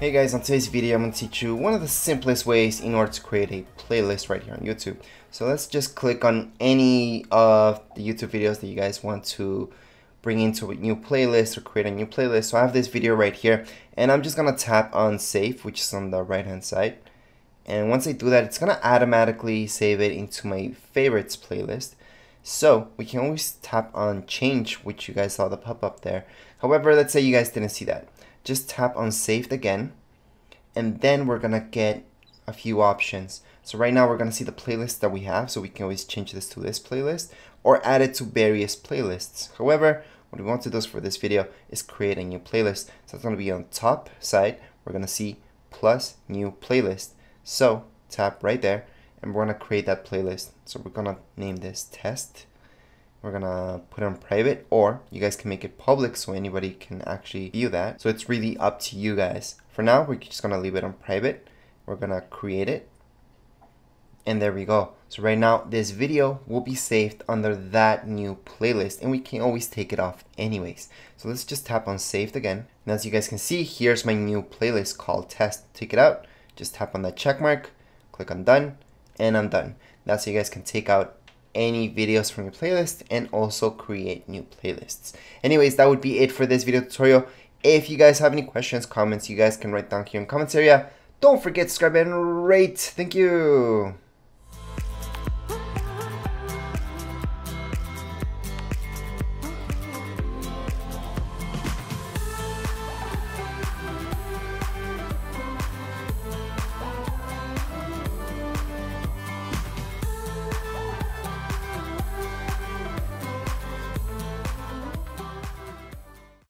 Hey guys, on today's video I'm going to teach you one of the simplest ways in order to create a playlist right here on YouTube. So let's just click on any of the YouTube videos that you guys want to bring into a new playlist or create a new playlist. So I have this video right here and I'm just going to tap on save which is on the right hand side. And once I do that, it's going to automatically save it into my favorites playlist. So we can always tap on change, which you guys saw the pop up there. However, let's say you guys didn't see that just tap on saved again and then we're gonna get a few options. So right now we're gonna see the playlist that we have so we can always change this to this playlist or add it to various playlists. However what we want to do for this video is create a new playlist. So it's to be on top side. We're to see plus new playlist. So tap right there and we're to create that playlist. So we're to name this test we're gonna put it on private or you guys can make it public so anybody can actually view that. So it's really up to you guys. For now we're just gonna leave it on private. We're gonna create it. And there we go. So right now this video will be saved under that new playlist and we can always take it off anyways. So let's just tap on saved again. And as you guys can see here's my new playlist called test. Take it out. Just tap on that check mark click on done and I'm done. That's so you guys can take out any videos from your playlist and also create new playlists. Anyways, that would be it for this video tutorial. If you guys have any questions, comments, you guys can write down here in the comments area. Don't forget to subscribe and rate. Thank you.